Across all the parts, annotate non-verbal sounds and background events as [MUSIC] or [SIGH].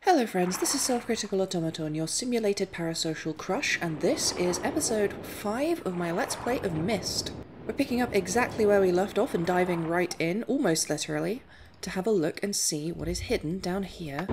Hello, friends, this is Self Critical Automaton, your simulated parasocial crush, and this is episode 5 of my Let's Play of Myst. We're picking up exactly where we left off and diving right in, almost literally, to have a look and see what is hidden down here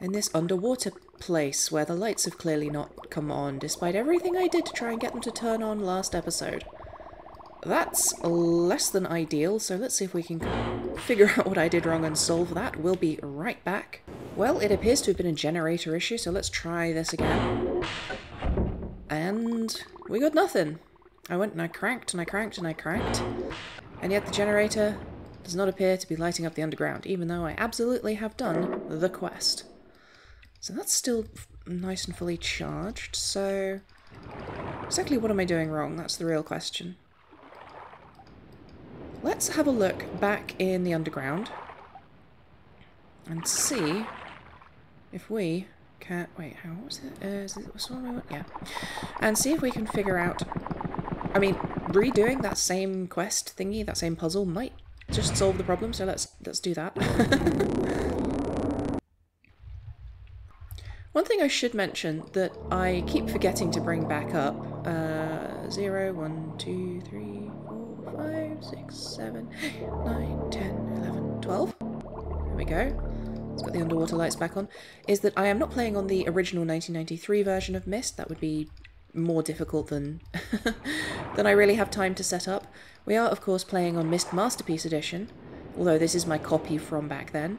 in this underwater place where the lights have clearly not come on, despite everything I did to try and get them to turn on last episode. That's less than ideal, so let's see if we can figure out what I did wrong and solve that. We'll be right back. Well, it appears to have been a generator issue, so let's try this again. And we got nothing. I went and I cranked and I cranked and I cranked, and yet the generator does not appear to be lighting up the underground, even though I absolutely have done the quest. So that's still nice and fully charged, so... Exactly what am I doing wrong? That's the real question. Let's have a look back in the underground and see if we can... Wait, how was it? Uh, is it one Yeah. And see if we can figure out... I mean, redoing that same quest thingy, that same puzzle, might just solve the problem, so let's let's do that. [LAUGHS] One thing I should mention that I keep forgetting to bring back up, uh, 0, 1, 2, 3, 4, 5, 6, 7, 9, 10, 11, 12. There we go. It's got the underwater lights back on. Is that I am not playing on the original 1993 version of Myst. That would be more difficult than [LAUGHS] than I really have time to set up. We are, of course, playing on Myst Masterpiece Edition, although this is my copy from back then,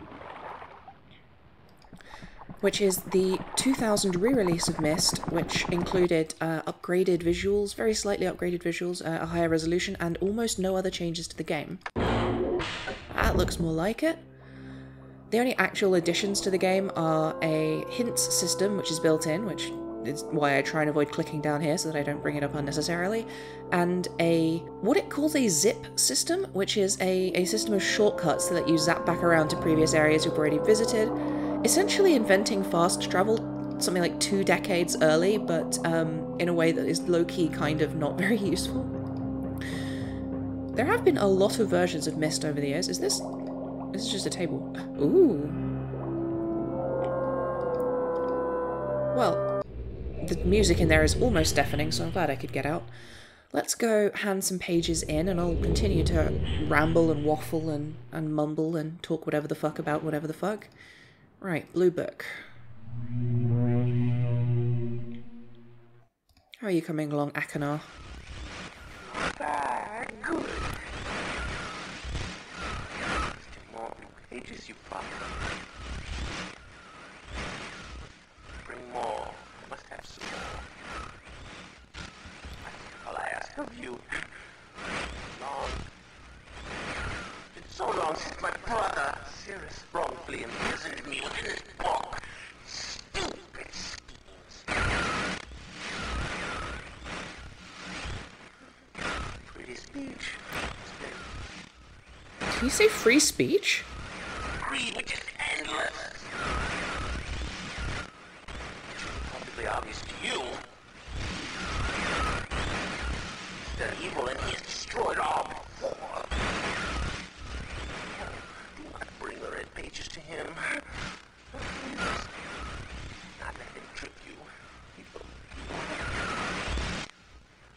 which is the 2000 re-release of Myst, which included uh, upgraded visuals, very slightly upgraded visuals, uh, a higher resolution, and almost no other changes to the game. That looks more like it. The only actual additions to the game are a hints system, which is built in, which is why I try and avoid clicking down here so that I don't bring it up unnecessarily, and a what it calls a zip system, which is a, a system of shortcuts that you zap back around to previous areas you've already visited, essentially inventing fast travel something like two decades early, but um, in a way that is low-key kind of not [LAUGHS] very useful. There have been a lot of versions of Myst over the years. Is this... This is just a table. [LAUGHS] Ooh. Well, the music in there is almost deafening, so I'm glad I could get out. Let's go hand some pages in, and I'll continue to ramble and waffle and, and mumble and talk whatever the fuck about whatever the fuck. Right, blue book. How are you coming along, Achenar? Ah, good. More pages you find. Bring more. I must have some more. All I ask of you. Long. It's so long since my brother, Sirrus, wrongfully imprisoned me within this book. Stupid schemes. Pretty speech. Can you say free speech? Greed which is endless. It should be publicly obvious to you. They're evil and he has destroyed all before. Do not bring the red pages to him. Please. Not let him trick you. He will-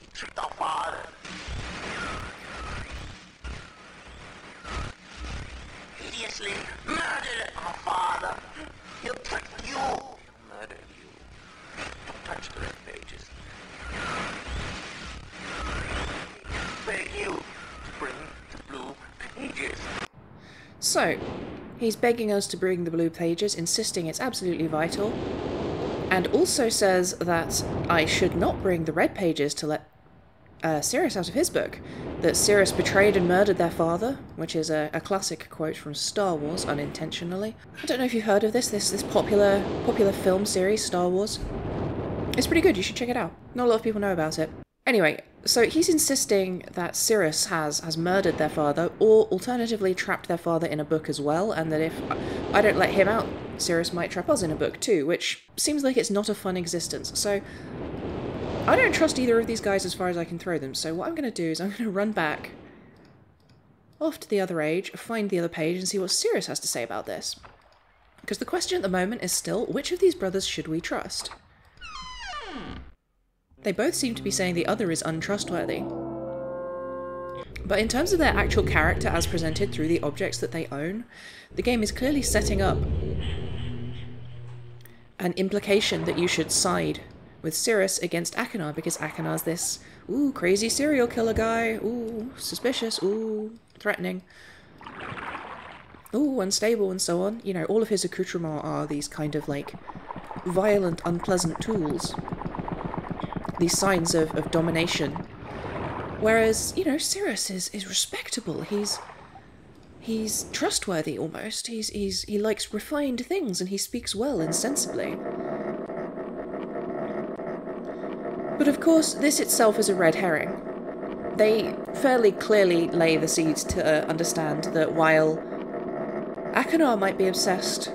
He tricked our father. Hideously murdered our father. He'll you. He'll murder you. Don't touch the red pages. Beg you to bring the blue pages. So, he's begging us to bring the blue pages, insisting it's absolutely vital, and also says that I should not bring the red pages to let uh, Sirrus out of his book. That Sirrus betrayed and murdered their father, which is a, a classic quote from Star Wars, unintentionally. I don't know if you've heard of this, this this popular popular film series, Star Wars. It's pretty good, you should check it out. Not a lot of people know about it. Anyway, so he's insisting that Sirrus has has murdered their father, or alternatively trapped their father in a book as well, and that if I don't let him out, Sirrus might trap us in a book too, which seems like it's not a fun existence. So I don't trust either of these guys as far as I can throw them. So what I'm going to do is I'm going to run back off to the other age, find the other page, and see what Sirrus has to say about this. Because the question at the moment is still, which of these brothers should we trust? They both seem to be saying the other is untrustworthy. But in terms of their actual character as presented through the objects that they own, the game is clearly setting up an implication that you should side with Sirrus against Achenar because Achenar's this, ooh, crazy serial killer guy, ooh, suspicious, ooh, threatening, ooh, unstable, and so on. You know, all of his accoutrements are these kind of like violent, unpleasant tools, these signs of, of domination. Whereas, you know, Sirrus is, is respectable. He's he's trustworthy almost. He's he's he likes refined things and he speaks well and sensibly. But of course, this itself is a red herring. They fairly clearly lay the seeds to uh, understand that while Achenar might be obsessed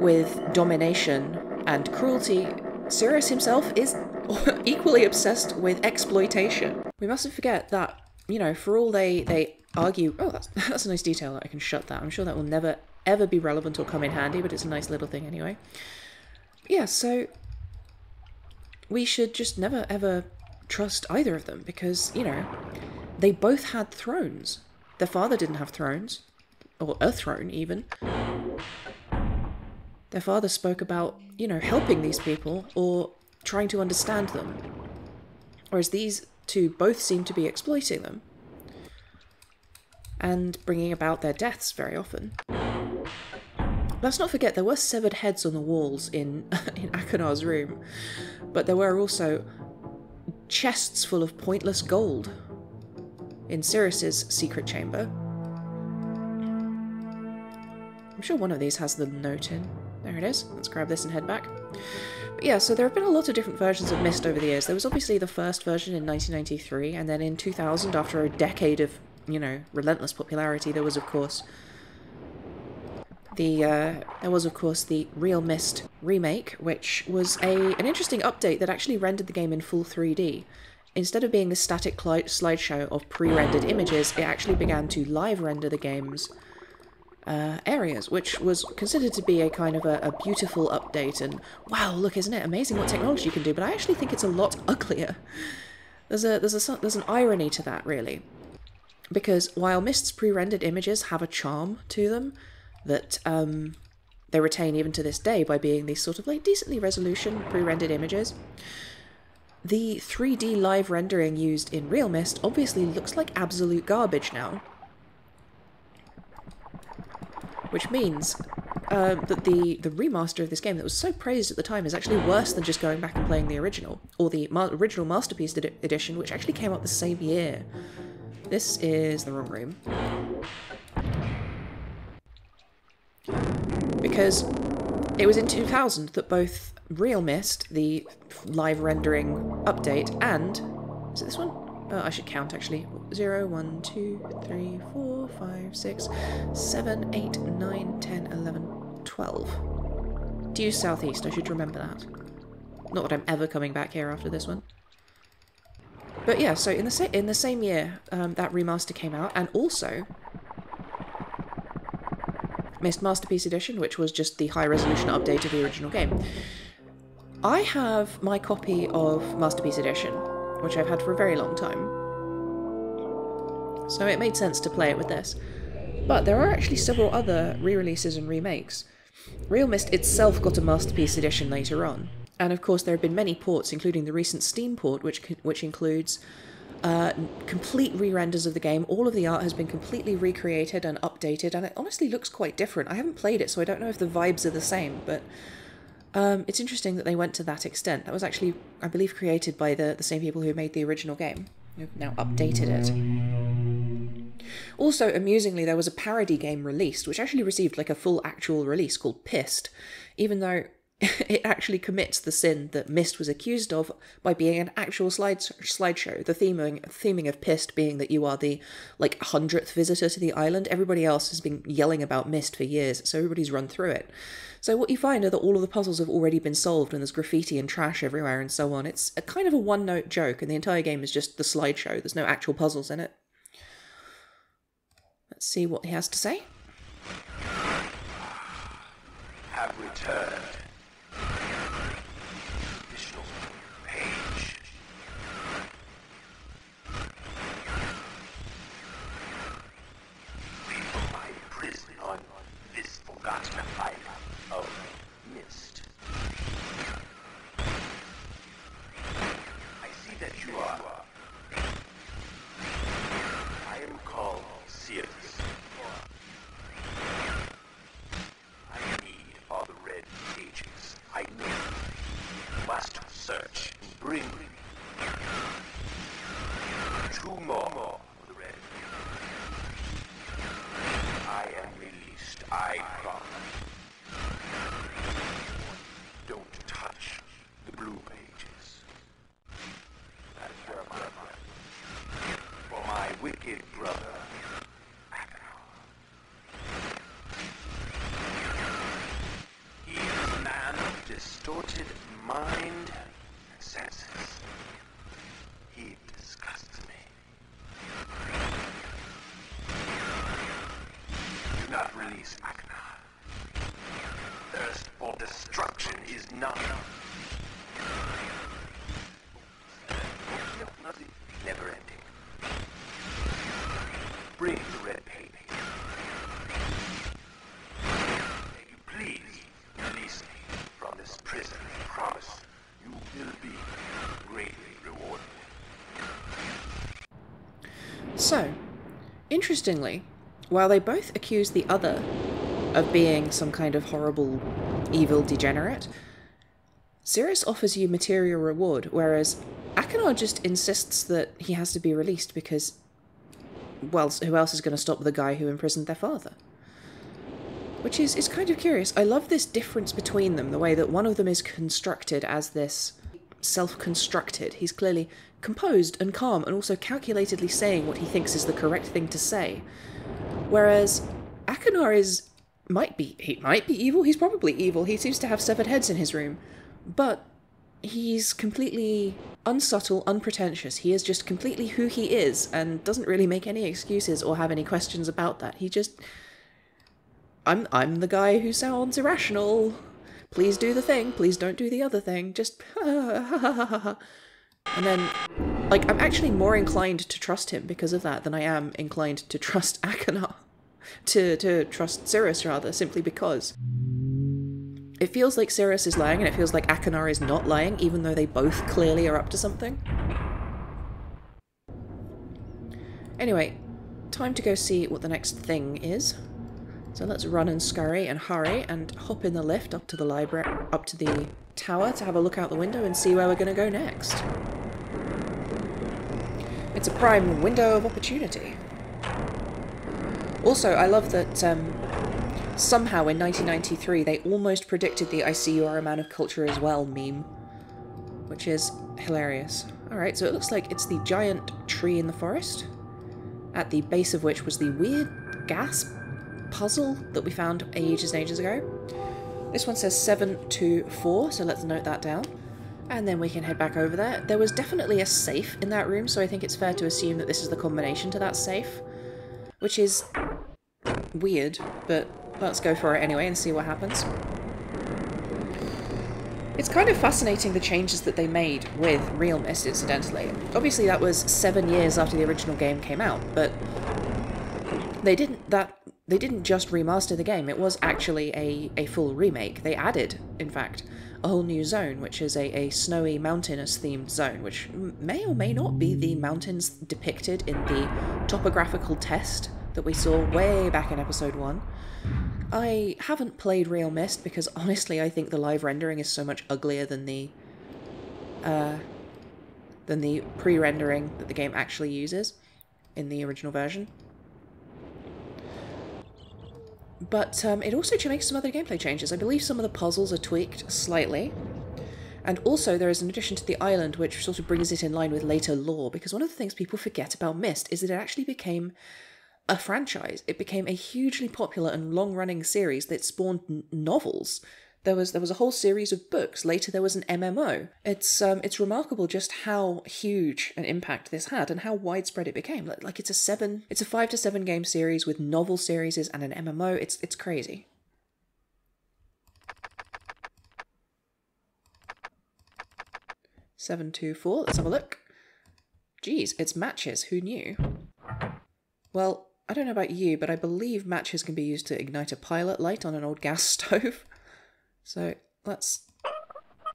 with domination and cruelty, Sirrus himself is [LAUGHS] equally obsessed with exploitation. We mustn't forget that, you know, for all they, they argue, oh, that's, [LAUGHS] that's a nice detail, I can shut that. I'm sure that will never, ever be relevant or come in handy, but it's a nice little thing anyway. Yeah, so we should just never, ever trust either of them because, you know, they both had thrones. Their father didn't have thrones, or a throne even. Their father spoke about, you know, helping these people or trying to understand them. Whereas these two both seem to be exploiting them and bringing about their deaths very often. Let's not forget there were severed heads on the walls in [LAUGHS] in Achenar's room, but there were also chests full of pointless gold in Sirrus's secret chamber. I'm sure one of these has the note in. There it is. Let's grab this and head back. But yeah, so there have been a lot of different versions of Myst over the years. There was obviously the first version in 1993, and then in 2000, after a decade of, you know, relentless popularity, there was, of course, the uh, there was of course the Real Myst remake, which was a an interesting update that actually rendered the game in full 3D. Instead of being the static slideshow of pre-rendered images, it actually began to live render the game's uh, areas, which was considered to be a kind of a, a, beautiful update. And wow, look, isn't it amazing what technology can do? But I actually think it's a lot [LAUGHS] uglier. There's a there's a there's an irony to that really, because while Myst's pre-rendered images have a charm to them that um, they retain even to this day by being these sort of like decently resolution pre-rendered images. The 3D live rendering used in Real Myst obviously looks like absolute garbage now which means uh, that the, the remaster of this game that was so praised at the time is actually worse than just going back and playing the original, or the ma original Masterpiece ed edition, which actually came out the same year. This is the wrong room. Because it was in 2000 that both Real Myst, the live rendering update, and... Is it this one? Uh, I should count actually. 0, 1, 2, 3, 4, 5, 6, 7, 8, 9, 10, 11, 12. Due southeast, I should remember that. Not that I'm ever coming back here after this one. But yeah, so in the, in the same year um, that remaster came out, and also Myst Masterpiece Edition, which was just the high resolution update of the original game. I have my copy of Masterpiece Edition, which I've had for a very long time. So it made sense to play it with this. But there are actually several other re-releases and remakes. Real Myst itself got a Masterpiece Edition later on, and of course there have been many ports, including the recent Steam port, which which includes uh, complete re-renders of the game. All of the art has been completely recreated and updated, and it honestly looks quite different. I haven't played it, so I don't know if the vibes are the same, but um, it's interesting that they went to that extent. That was actually, I believe, created by the, the same people who made the original game, who've now updated it. Also, amusingly, there was a parody game released, which actually received like a full actual release called Pyst, even though [LAUGHS] it actually commits the sin that Myst was accused of by being an actual slide slideshow. The theming theming of Pyst being that you are the like hundredth visitor to the island. Everybody else has been yelling about Myst for years, so everybody's run through it. So what you find are that all of the puzzles have already been solved, and there's graffiti and trash everywhere, and so on. It's a kind of a one-note joke, and the entire game is just the slideshow. There's no actual puzzles in it. Let's see what he has to say. Have returned. So, interestingly, while they both accuse the other of being some kind of horrible, evil degenerate, Sirrus offers you material reward, whereas Achenar just insists that he has to be released because, well, who else is going to stop the guy who imprisoned their father? Which is, is kind of curious. I love this difference between them, the way that one of them is constructed as this self constructed. He's clearly composed and calm and also calculatedly saying what he thinks is the correct thing to say. Whereas Achenar is might be he might be evil, he's probably evil. He seems to have severed heads in his room. But he's completely unsubtle, unpretentious. He is just completely who he is and doesn't really make any excuses or have any questions about that. He just I'm I'm the guy who sounds irrational. Please do the thing, please don't do the other thing. Just [LAUGHS] and then like I'm actually more inclined to trust him because of that than I am inclined to trust [LAUGHS] Achenar. To to trust Sirrus rather, simply because it feels like Sirrus is lying and it feels like Achenar is not lying, even though they both clearly are up to something. Anyway, time to go see what the next thing is. So let's run and scurry and hurry and hop in the lift up to the library, up to the tower to have a look out the window and see where we're going to go next. It's a prime window of opportunity. Also, I love that um, somehow in 1993 they almost predicted the I see you are a man of culture as well meme, which is hilarious. Alright, so it looks like it's the giant tree in the forest, at the base of which was the weird gas puzzle that we found ages and ages ago. This one says 724, so let's note that down. And then we can head back over there. There was definitely a safe in that room, so I think it's fair to assume that this is the combination to that safe. Which is weird, but let's go for it anyway and see what happens. It's kind of fascinating the changes that they made with Real Myst, incidentally. Obviously that was seven years after the original game came out, but they didn't that they didn't just remaster the game, it was actually a, a full remake. They added, in fact, a whole new zone, which is a, a snowy, mountainous themed zone, which may or may not be the mountains depicted in the topographical test that we saw way back in episode 1. I haven't played Real Myst because [LAUGHS] honestly I think the live rendering is so much uglier than the uh, than the pre-rendering that the game actually uses in the original version. But um, it also makes some other gameplay changes. I believe some of the puzzles are tweaked slightly. And also there is an addition to the island which sort of brings it in line with later lore, because one of the things people forget about Myst is that it actually became a franchise. It became a hugely popular and long-running series that spawned novels There was there was a whole series of books. Later, there was an MMO. It's um, it's remarkable just how huge an impact this had and how widespread it became. Like, it's a seven, it's a five to seven game series with novel series and an MMO. It's it's crazy. Seven two four. Let's have a look. Geez, it's matches. Who knew? Well, I don't know about you, but I believe matches can be used to ignite a pilot light on an old gas [LAUGHS] stove. So let's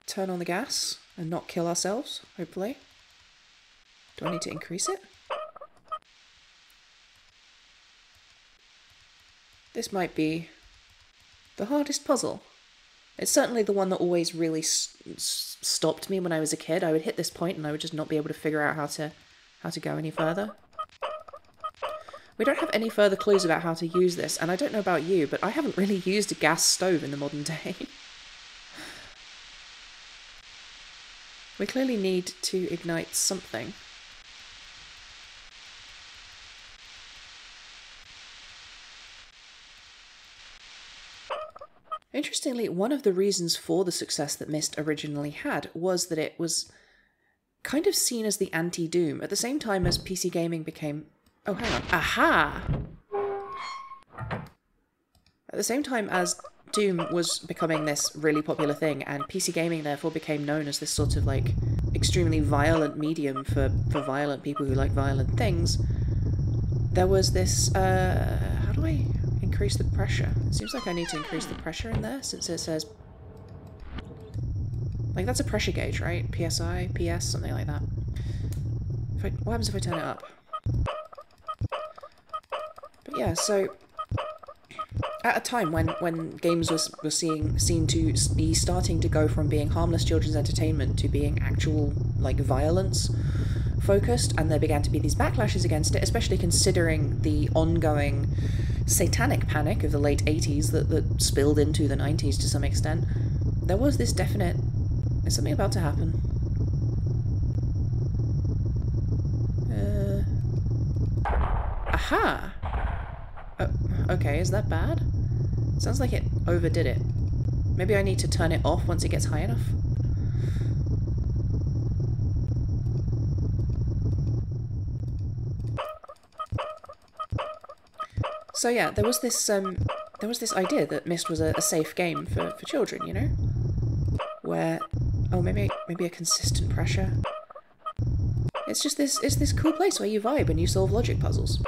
turn on the gas and not kill ourselves, hopefully. Do I need to increase it? This might be the hardest puzzle. It's certainly the one that always really stopped me when I was a kid. I would hit this point and I would just not be able to figure out how to how to go any further. We don't have any further clues about how to use this, and I don't know about you, but I haven't really used a gas stove in the modern day. [LAUGHS] We clearly need to ignite something. Interestingly, one of the reasons for the success that Myst originally had was that it was kind of seen as the anti Doom at the same time as PC gaming became. Oh, hang on. Aha! At the same time as Doom was becoming this really popular thing, and PC gaming therefore became known as this sort of like extremely violent medium for, for violent people who like violent things. There was this. Uh, how do I increase the pressure? It seems like I need to increase the pressure in there since it says. Like, that's a pressure gauge, right? PSI, PS, something like that. I, what happens if I turn it up? Yeah, so at a time when, when games was were seeing seen to be starting to go from being harmless children's entertainment to being actual like violence focused, and there began to be these backlashes against it, especially considering the ongoing satanic panic of the late 80s that, that spilled into the 90s to some extent. There was this definite. Is something about to happen? Uh, aha! Uh, okay, is that bad? Sounds like it overdid it. Maybe I need to turn it off once it gets high enough. So yeah, there was this um, there was this idea that Myst was a, a, safe game for, for children, you know, where oh maybe maybe a consistent pressure. It's just this it's this cool place where you vibe and you solve logic puzzles.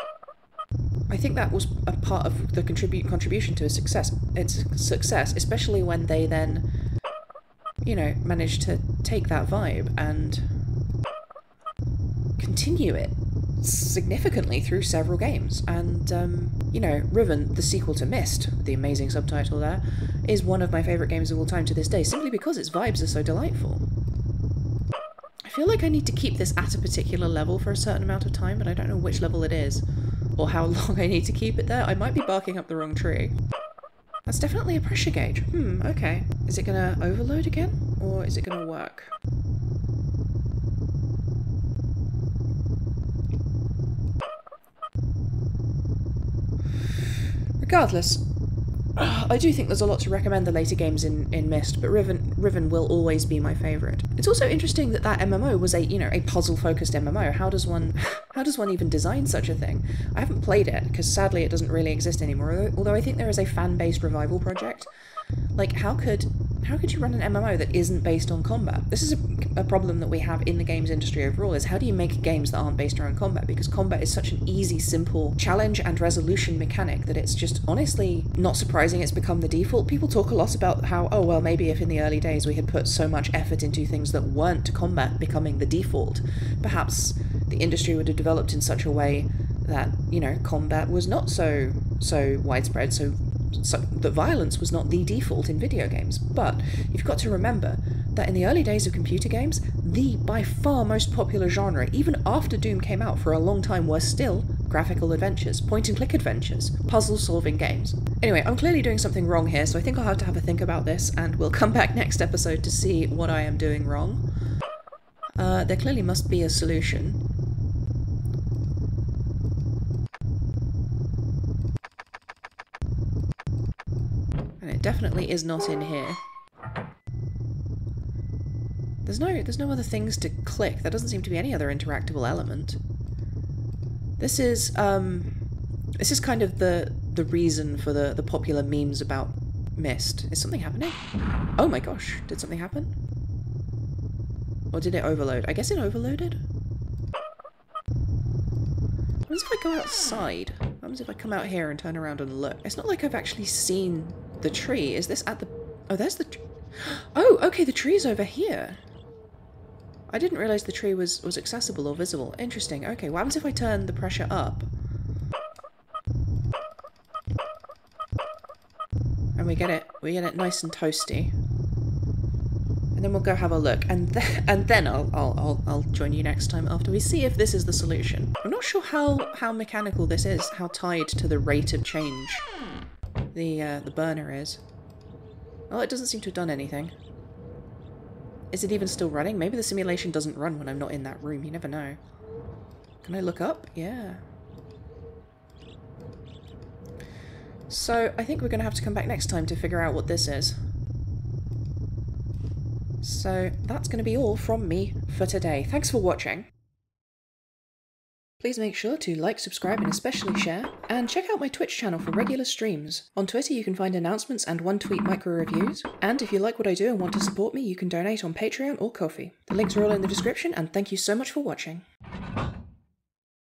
I think that was a part of the contribute contribution to a success. Its success, especially when they then, you know, managed to take that vibe and continue it significantly through several games. And um, you know, Riven, the sequel to Myst, the amazing subtitle there, is one of my favourite games of all time to this day, simply because its vibes are so delightful. I feel like I need to keep this at a particular level for a certain amount of time, but I don't know which level it is or how [LAUGHS] long I need to keep it there. I might be barking up the wrong tree. That's definitely a pressure gauge. Hmm, okay. Is it gonna overload again? Or is it gonna work? [SIGHS] Regardless, I do think there's a lot to recommend the later games in, in Myst, but Riven Riven will always be my favourite. It's also interesting that that MMO was a you know a puzzle focused MMO. How does one [LAUGHS] how does one even design such a thing? I haven't played it because sadly it doesn't really exist anymore. Although I think there is a fan based revival project. Like how could how could you run an MMO that isn't based on combat? This is a, a, problem that we have in the games industry overall is how do you make games that aren't based around combat? Because combat is such an easy, simple challenge and resolution mechanic that it's just honestly not surprising it's become the default. People talk a lot about how, oh, well, maybe if in the early days we had put so much effort into things that weren't combat becoming the default, perhaps the industry would have developed in such a way that, you know, combat was not so so widespread, so so that violence was not the default in video games. But you've got to remember that in the early days of computer games, the by far most popular genre, even after Doom came out for a long time, were still graphical adventures, point and click adventures, puzzle solving games. Anyway, I'm clearly doing something wrong here, so I think I'll have to have a think about this, and we'll come back next episode to see what I am doing wrong. Uh, there clearly must be a solution. Definitely is not in here. There's no there's no other things to click. There doesn't seem to be any other interactable element. This is um this is kind of the the reason for the the popular memes about Myst. Is something happening? Oh my gosh, did something happen? Or did it overload? I guess it overloaded. What if I go outside? What happens if I come out here and turn around and look? It's not like I've actually seen the tree. Is this at the... Oh, there's the... Oh, okay, the tree's over here. I didn't realise the tree was, was accessible or visible. Interesting. Okay, what happens if I turn the pressure up? And we get it, we get it nice and toasty. And then we'll go have a look, and, th [LAUGHS] and then I'll, I'll, I'll, I'll join you next time after we see if this is the solution. I'm not sure how, how mechanical this is, how tied to the rate of change the, uh, the burner is. Well, it doesn't seem to have done anything. Is it even still running? Maybe the simulation doesn't run when I'm not in that room. You never know. Can I look up? Yeah. So, I think we're going to have to come back next time to figure out what this is. So, that's going to be all from me for today. Thanks for watching. Please make sure to like, subscribe, and especially share. And check out my Twitch channel for regular streams. On Twitter, you can find announcements and one tweet micro reviews. And if you like what I do and want to support me, you can donate on Patreon or Ko-fi. The links are all in the description, and thank you so much for watching.